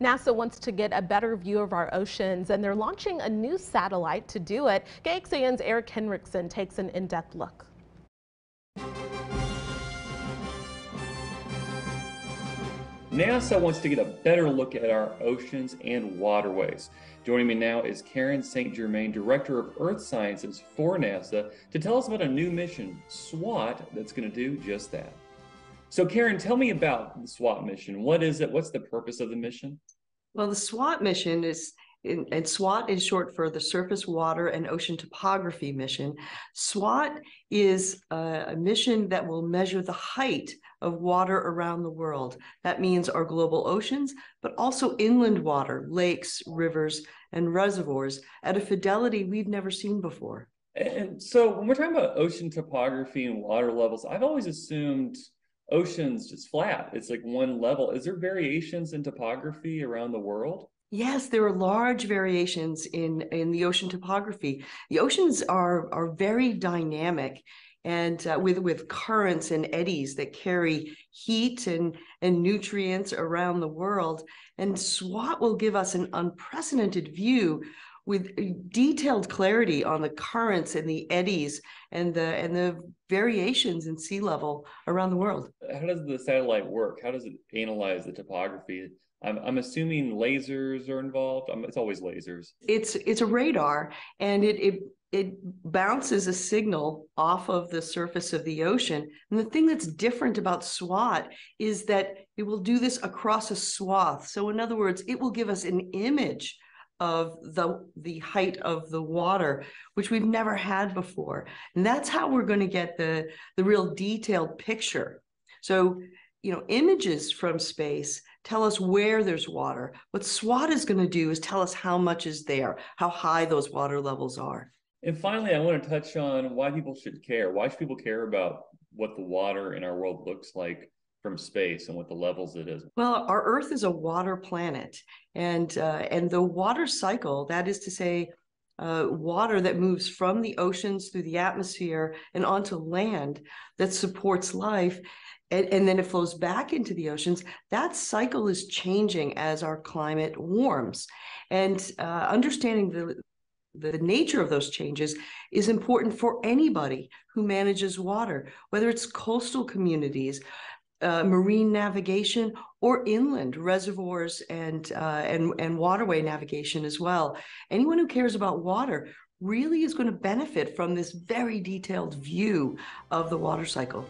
NASA wants to get a better view of our oceans, and they're launching a new satellite to do it. KXAN's Eric Henriksen takes an in-depth look. NASA wants to get a better look at our oceans and waterways. Joining me now is Karen St. Germain, Director of Earth Sciences for NASA, to tell us about a new mission, SWOT, that's going to do just that. So, Karen, tell me about the SWOT mission. What is it? What's the purpose of the mission? Well, the SWOT mission is, and SWOT is short for the Surface Water and Ocean Topography Mission. SWOT is a, mission that will measure the height of water around the world. That means our global oceans, but also inland water, lakes, rivers, and reservoirs at a fidelity we've never seen before. And so, when we're talking about ocean topography and water levels, I've always assumed ocean's just flat. It's like one level. Is there variations in topography around the world? Yes, there are large variations in, in the ocean topography. The oceans are, are very dynamic and uh, with, with currents and eddies that carry heat and, and nutrients around the world. And SWOT will give us an unprecedented view with uh, detailed clarity on the currents and the eddies and the and the variations in sea level around the world. How does the satellite work? How does it analyze the topography? I'm, I'm assuming lasers are involved. it's always lasers. It's it's a radar, and it it it bounces a signal off of the surface of the ocean. And the thing that's different about SWOT is that it will do this across a swath. So in other words, it will give us an image of the the height of the water which we've never had before. And that's how we're going to get the the real detailed picture. So you know images from space tell us where there's water. What swot is going to do is tell us how much is there how high those water levels are. And finally i want to touch on why people should care. Why should people care about what the water in our world looks like from space and what the levels it is? Well, our Earth is a water planet, and uh, and the water cycle, that is to say, uh, water that moves from the oceans through the atmosphere and onto land that supports life. And, and then it flows back into the oceans. That cycle is changing as our climate warms. And uh, understanding the, the nature of those changes is important for anybody who manages water, whether it's coastal communities, uh, marine navigation or inland reservoirs and, uh, and, and waterway navigation as well. Anyone who cares about water really is going to benefit from this very detailed view of the water cycle.